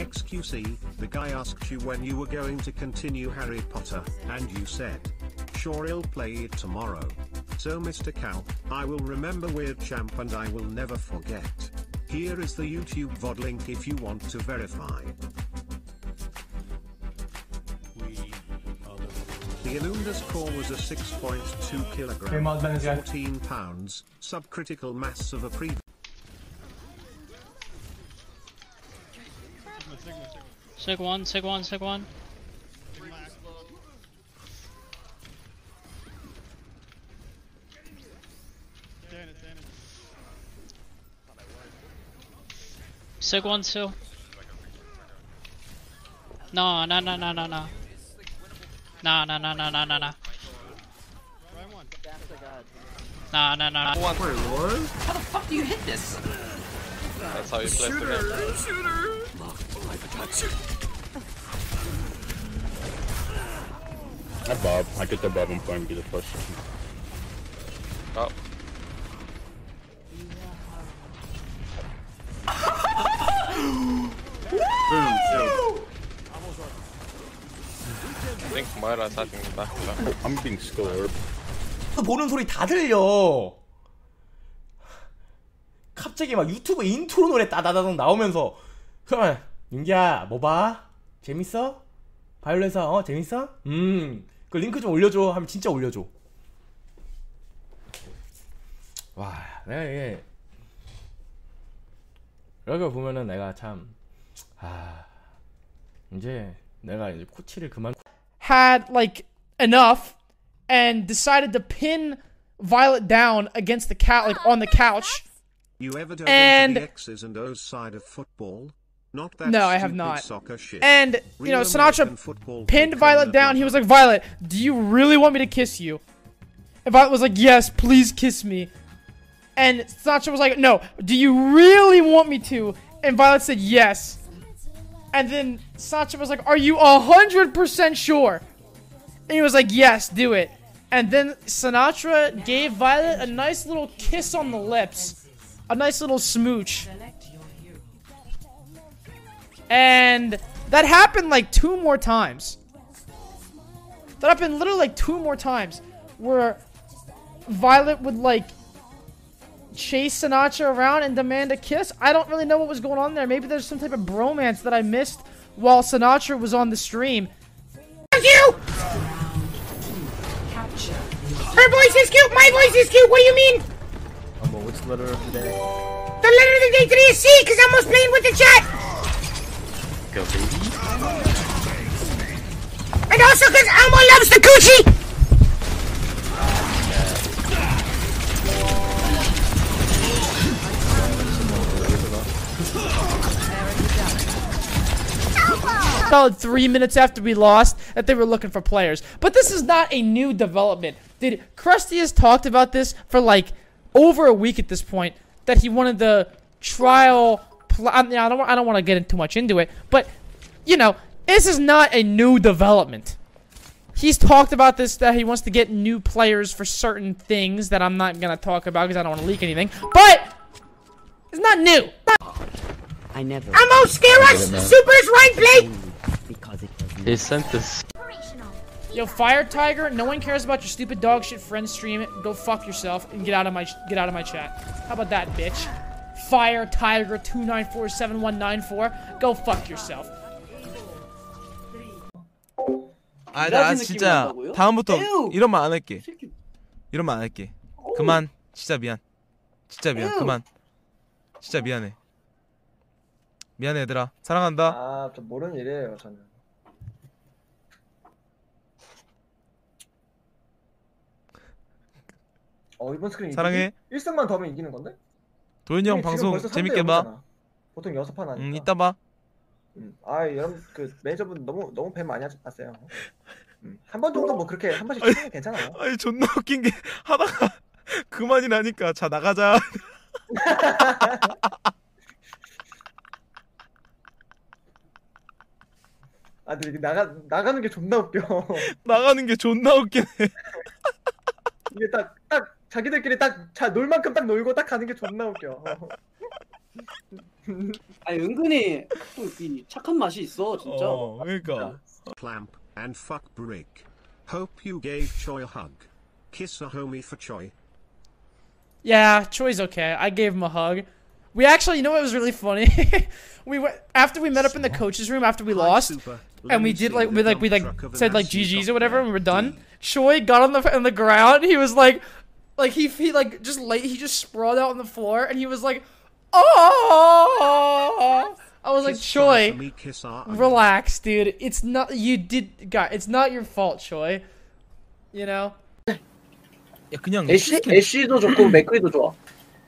XQC, the guy asked you when you were going to continue Harry Potter, and you said, sure I'll play it tomorrow. So Mr. Cow, I will remember Weird Champ and I will never forget. Here is the YouTube VOD link if you want to verify. The Illuminous core was a 6.2 kilogram, Okay, Mod, Ben is guy. 14 pounds, subcritical mass of a pre Sig one, sig one, sig one. Sig one two. No, no, no, no, no, no. No, no, no, no, no, no, no. No, no, no, no. fuck do you hit this? That's how you play the game. I bob. I get the bob and point, get the push. Oh, I think Moira's having the back left. I'm being scored. 보는 소리 다 들려. 갑자기 막 유튜브 인트로 노래 따다다닥 나오면서 그러면 윤기야 뭐 봐? 재밌어? 바이올렛아 어 재밌어? 음 그 링크 좀 올려줘 하면 진짜 올려줘. 와 내가 이게 걸 보면은 내가 참 아 이제 내가 이제 코치를 그만 had like enough and decided to pin Violet down against the cat like on the couch. You ever dove And- into the X's and O's side of football? Not that No, I have not. Soccer shit. And you know, Real Sinatra football pinned Violet down. He was like, "Violet, do you really want me to kiss you?" And Violet was like, "Yes, please kiss me." And Sinatra was like, "No, do you really want me to?" And Violet said, "Yes." And then Sinatra was like, "Are you a hundred percent sure?" And he was like, "Yes, do it." And then Sinatra gave Violet a nice little kiss on the lips, a nice little smooch. And that happened like two more times. That happened literally like two more times where Violet would like chase Sinatra around and demand a kiss. I don't really know what was going on there. Maybe there's some type of bromance that I missed while Sinatra was on the stream. Thank you! Her voice is cute, my voice is cute, what do you mean? Um, what's the letter of the day? The letter of the day today is C, because I'm almost playing with the chat! Go, baby. And also because Elmo loves the coochie! Solid three minutes after we lost, that they were looking for players. But this is not a new development. Did Crusty has talked about this for like over a week at this point that he wanted the trial. Pl- I, mean, I don't. I don't want to get too much into it, but you know, this is not a new development. He's talked about this that he wants to get new players for certain things that I'm not gonna talk about because I don't want to leak anything. But it's not new. I never. Elmo, scare us! Super's right play. Because it was He sent this. Yo, Fire Tiger, no one cares about your stupid dog shit friend stream. Go fuck yourself and get out of my get out of my chat. How about that, bitch? Fire Tiger two nine four seven one nine four. Go fuck yourself. 아, 나 진짜 다음부터 이런 말 안 할게. 이런 말 안 할게. 그만. 진짜 미안. 진짜 미안. 그만. 진짜 미안해. 미안해 얘들아. 사랑한다. 아, 저 모르는 일이에요, 저는. 어, 이번 스크린 사랑해. 1승만 더 하면 이기는 건데? 도현이 형 방송 재밌게 3대 봐. 0이잖아. 보통 6판 하니까. 응, 이따 봐. 음. 아, 여러분 그 매니저분 너무 너무 배 많이 마세요. 음. 한번 정도 뭐 그렇게 한 번씩 치면 괜찮아요. 아니 존나 웃긴 게 하다가 그만이라니까 자 나가자. 아, 근데 이게 나가 나가는 게 존나 웃겨. 나가는 게 존나 웃기네. 이게 딱 딱 자기들끼리 딱 자 놀 만큼 딱 놀고 딱 가는 게 존나 웃겨. 아니 은근히 또 이 착한 맛이 있어 진짜. 어 그러니까 Clamp and fuck brick. Hope you gave Choi a hug. Kiss a homie for Choi. Yeah, Troy's okay. I gave him a hug. We actually, you know what was really funny? we went after we met up in the coaches room after we lost, Super. and Let we me did see like the we like we dump like truck of an said like ass you GGs got or whatever, there. and we were done. Troy got on the on the ground. He was like, Like he he like just lay he just sprawled out on the floor, and he was like, oh. I was like, Kiss Choi for me, kiss relax, dude. It's not you did, guy. It's not your fault, Troy. You know. 야 그냥 애쉬 애쉬도 좋고 맥크리도 좋아.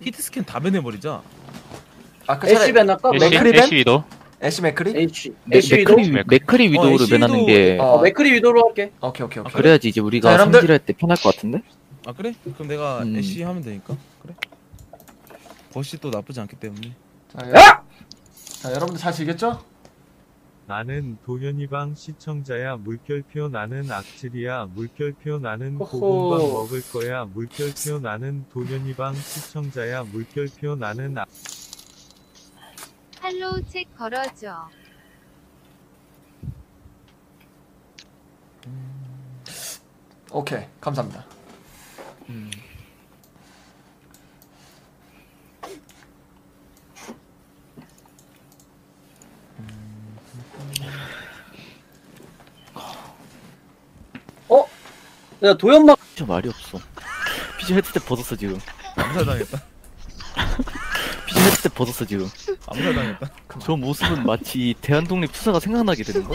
히트 스캔 다 배내버리자 아그 애쉬? 애쉬 맥크리 벤? 애쉬 위도. 애쉬 맥크리? 애쉬 맥- 애쉬 위도. 맥크리 애쉬도- 배나는 게 어, 어 맥크리 위도로 할게. 오케이 오케이 오케이. 그래야지 이제 우리가 성질할 때 편할 것 같은데? 아 그래? 그럼 내가 음. 애쉬 하면 되니까 그래 버시 또 나쁘지 않기 때문에 자, 여... 자 여러분들 잘 즐겼죠? 나는 도현이방 시청자야 물결표 나는 악질이야 물결표 나는. 고군밥 먹을 거야 물결표 나는 도현이방 시청자야 물결표 나는 악 할로우 책 걸어줘. 오케이 감사합니다. 야 도연막 진짜 말이 없어. 피지 헤드셋 벗었어 지금. 암살당했다 피지 헤드셋 벗었어 지금. 암살당했다 저 모습은 마치 대한독립 투사가 생각나게 되는 거.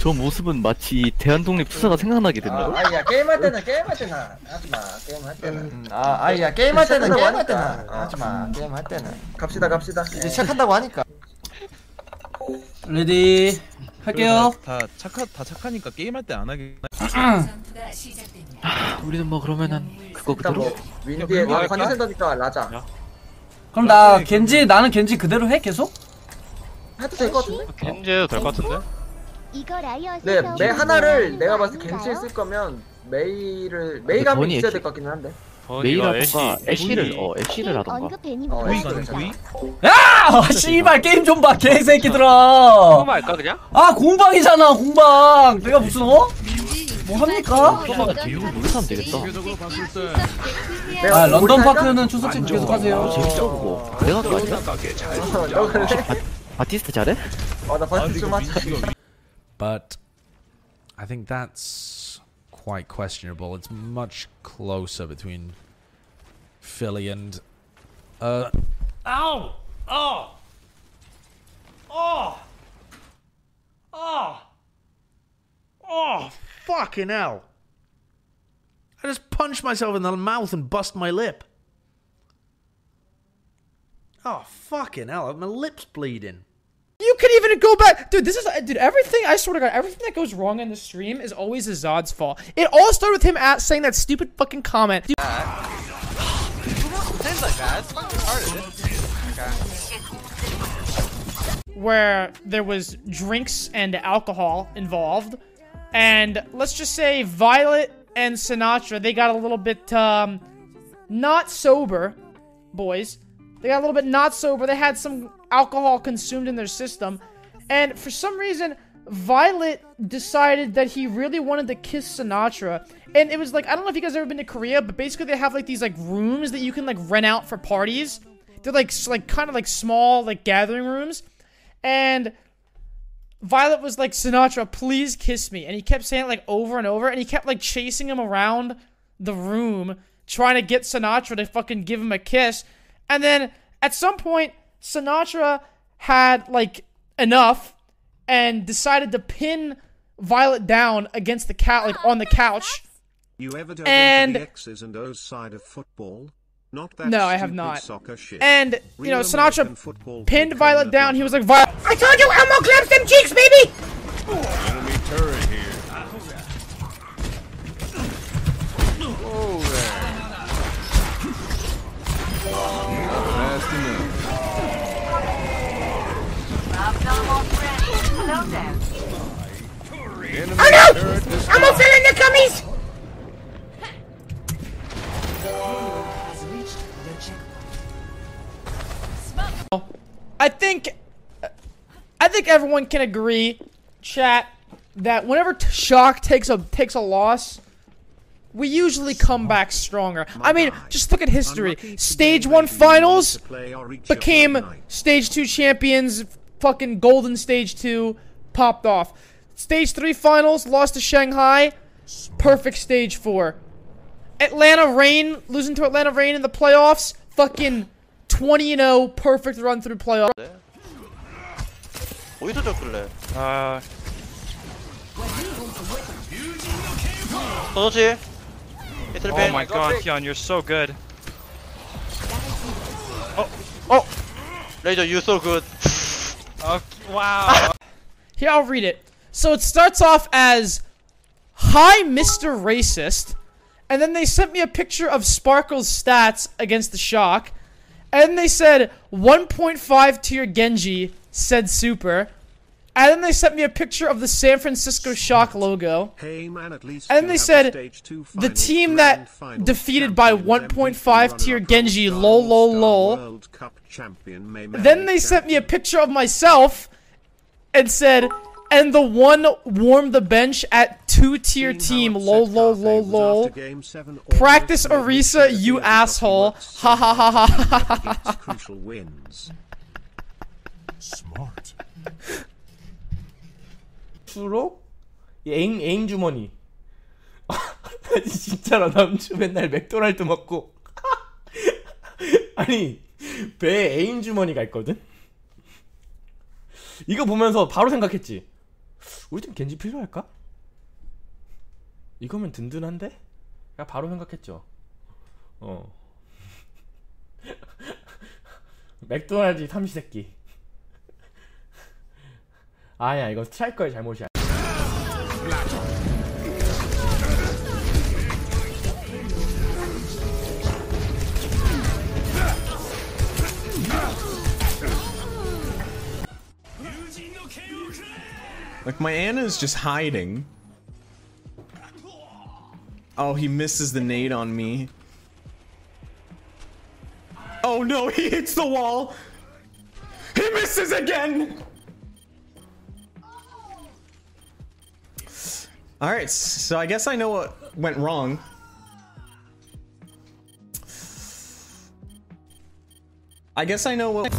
저 모습은 마치 대한독립 투사가 생각나게 되는 거. 아이야 게임할 때는 게임할 때는 하지마 게임할 때는 아 아이야 게임할 때는 게임할 때는 하지마 게임할 때는 갑시다 갑시다 이제 시작한다고 하니까 레디 할게요. 다 착하 다 착하니까 게임할 때 안 하게 우리는 뭐 그러면은 그거 그대로. 뭐 윈디에 뭐? 관여센터니까 라자 그럼 나 겐지 나는 겐지 그대로 해 계속? 해도 될 것 같은데? 겐지 해도 될 것 같은데? 이거 라이엇에서 네, 매 하나를 내가 봤을 때? 겐지에 쓸 거면 메이를 메이가 한명 있어야 될 것 같기는 한데 메이라던가 애쉬를 어 애쉬를 게임 하던가. 어, 괜찮아. 구이? 아 씨발 게임 좀 봐 개새끼들아. 처음 할까 그냥? 아 공방이잖아 공방. 내가 무슨 어? 뭐 합니까? 소마가 모르서 하면 되겠다. 아 런던? 파크는 출석 계속 하세요. 재밌죠 그거. 내가 그거 아니야? 어, 너 그래? 바티스트 잘해? 아 벌써 근데 좀 하자 but I think that's quite questionable. It's much closer between Philly and uh Ow! Oh! Oh! Oh! oh fucking hell. I just punched myself in the mouth and bust my lip. Oh fucking hell, my lip's bleeding. You could even go back, dude. This is, dude. Everything I swear to God, everything that goes wrong in the stream is always Azad's fault. It all started with him at saying that stupid fucking comment. Dude, Things like that. It's fucking where there was drinks and alcohol involved, and let's just say Violet and Sinatra, they got a little bit um, not sober, boys. They got a little bit not sober. They had some alcohol consumed in their system, and for some reason, Violet decided that he really wanted to kiss Sinatra. And it was like I don't know if you guys ever been to Korea, but basically they have like these like rooms that you can like rent out for parties. They're like like kind of like small like gathering rooms. And Violet was like, Sinatra, please kiss me. And he kept saying it like over and over. And he kept like chasing him around the room, trying to get Sinatra to fucking give him a kiss. And then at some point, Sinatra had like enough and decided to pin Violet down against the cat, like on the couch. You ever dove And- into the X's and O's side of football? Not that No, I have not. Soccer shit. And, you know, Sinatra football pinned Violet from the down. He was like, Violet. I told you Elmo claps them cheeks, baby! Oh, I know! I'm a fill in the gummies! I think I think everyone can agree, chat, that whenever t- Shock takes a takes a loss, we usually come back stronger. I mean, just look at history. Stage one finals became stage two champions fucking Golden Stage 2 popped off. Stage 3 finals, lost to Shanghai. Perfect Stage 4. Atlanta Reign, losing to Atlanta Reign in the playoffs. Fucking 20 0, perfect run through playoffs. 어디서 Oh my god, Hyun, you're so good. Oh, oh. Laser, you're so good. Oh, wow. Here, I'll read it. So it starts off as Hi, Mr. Racist. And then they sent me a picture of Sparkle's stats against the Shock. And they said 1.5 tier Genji, said super. And then they sent me a picture of the San Francisco Shock logo. Hey man, at least And then they said stage two the team that defeated by 1.5 tier Genji, lol lol lol. World Cup champion, May Then they sent me a picture of myself and said, and the one warmed the bench at two tier team, lol lol lol lol. Practice Orisa, you asshole. Ha ha ha ha ha ha ha. crucial wins. Smart. 주로 에임 에임 주머니. 아니 진짜로 남주 맨날 맥도날드 먹고 아니 배에 에임 주머니가 있거든. 이거 보면서 바로 생각했지. 우리 팀 겐지 필요할까? 이거면 든든한데? 야 바로 생각했죠. 어. 맥도날드 삼시세끼. 아니야 이거 스트라이커의 잘못이야. Like my Ana's just hiding. Oh, he misses the nade on me. Oh no, he hits the wall. He misses again. All right, so I guess I know what went wrong. I guess I know what